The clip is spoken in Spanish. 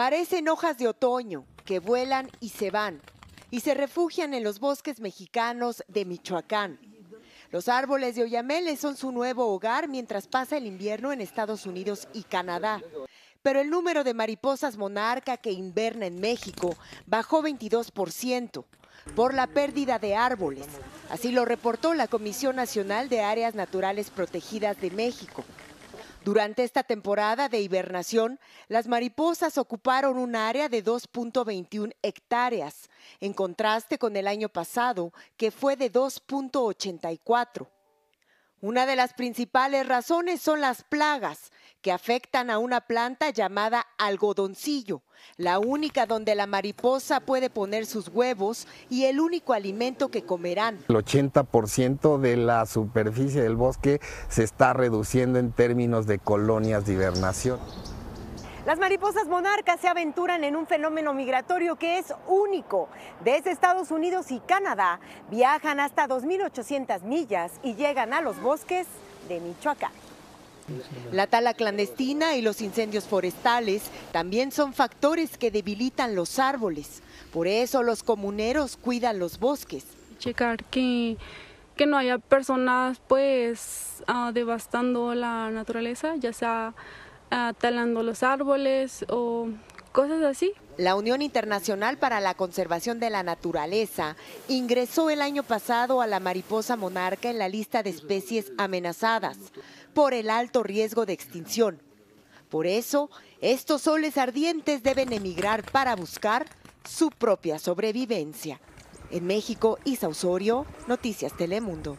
Parecen hojas de otoño que vuelan y se van y se refugian en los bosques mexicanos de Michoacán. Los árboles de Oyamele son su nuevo hogar mientras pasa el invierno en Estados Unidos y Canadá. Pero el número de mariposas monarca que inverna en México bajó 22% por la pérdida de árboles. Así lo reportó la Comisión Nacional de Áreas Naturales Protegidas de México. Durante esta temporada de hibernación, las mariposas ocuparon un área de 2.21 hectáreas, en contraste con el año pasado, que fue de 2.84. Una de las principales razones son las plagas que afectan a una planta llamada algodoncillo, la única donde la mariposa puede poner sus huevos y el único alimento que comerán. El 80% de la superficie del bosque se está reduciendo en términos de colonias de hibernación. Las mariposas monarcas se aventuran en un fenómeno migratorio que es único. Desde Estados Unidos y Canadá viajan hasta 2.800 millas y llegan a los bosques de Michoacán. La tala clandestina y los incendios forestales también son factores que debilitan los árboles. Por eso los comuneros cuidan los bosques. Checar que, que no haya personas pues ah, devastando la naturaleza, ya sea ah, talando los árboles o cosas así. La Unión Internacional para la Conservación de la Naturaleza ingresó el año pasado a la mariposa monarca en la lista de especies amenazadas por el alto riesgo de extinción. Por eso, estos soles ardientes deben emigrar para buscar su propia sobrevivencia. En México, Isa Osorio, Noticias Telemundo.